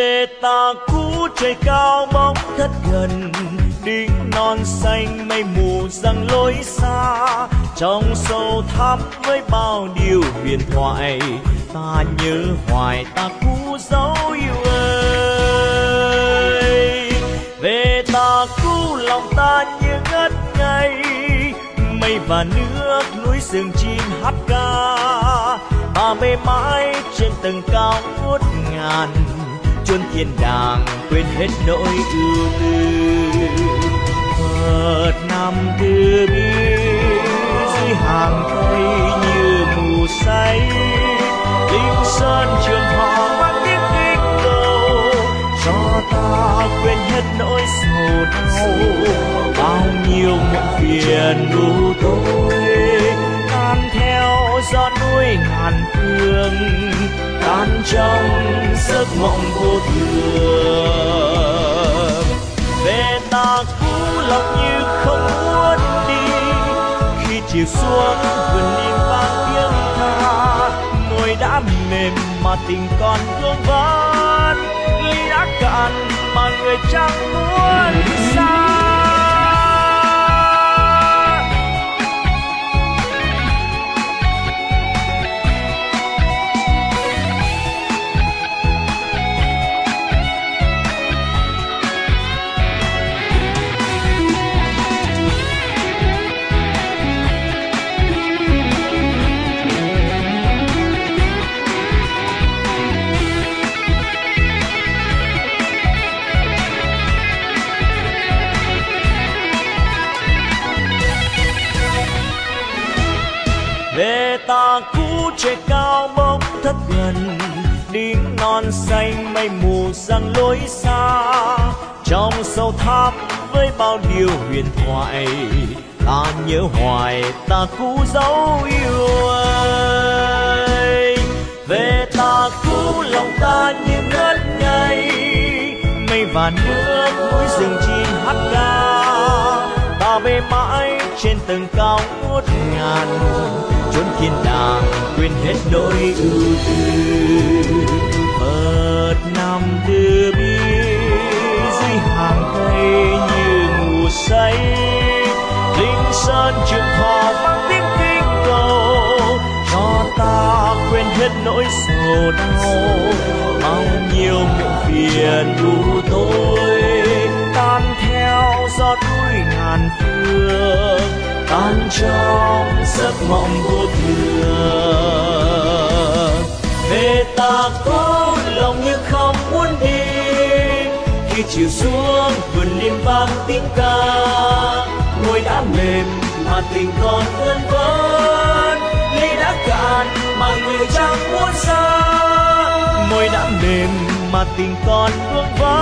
Về ta cũ trời cao bóng thất gần đỉnh non xanh mây mù răng lối xa. Trong sâu thẳm với bao điều huyền thoại, ta nhớ hoài ta cũ dấu yêu ơi. Về ta cũ lòng ta như ngất ngây. Mây và nước núi rừng chim hát ca. Ta mê mãi trên tầng cao ngút ngàn chốn thiên đàng quên hết nỗi ưu tư. Phật năm từ bi dưới hàng cây như mù say, linh sơn trường họ mang tiếng kinh cầu cho ta quên hết nỗi sầu đau. Bao nhiêu muộn phiền đủ tôi, tan theo gió núi ngàn phương, tan trong giấc mộng vô thường. Về ta cũ lòng như không muốn đi. Khi chiều xuống, vườn im vang tiếng tha. Môi đã mềm mà tình còn vương vấn ly đã cạn mà người chẳng muốn. Về ta cũ trời cao bóng thấp gần đỉnh non xanh mây mù rằng lối xa. Trong sâu thẳm với bao điều huyền thoại, ta nhớ hoài ta cũ dấu yêu ơi. Về ta cũ lòng ta như ngất ngây, mây và nước núi rừng chim hát ca. Ta về mãi trên tầng cao ngút ngàn. Chốn thiên đàng quên hết nỗi ưu tư. Phật nằm từ bi dưới hàng cây như ngủ say. Linh sơn trường thọ mang tiếng kinh cầu, cho ta quên hết nỗi sầu đau. Bao nhiêu muộn phiền đủ tôi, tan theo gió núi ngàn phương trong giấc mộng vô thường. Về ta có lòng như không muốn đi. Khi chiều xuống, vườn liên vang tiếng ca. Môi đã mềm, mà tình còn vương vấn ly đã cạn, mà người chẳng muốn xa. Môi đã mềm, mà tình còn vương vấn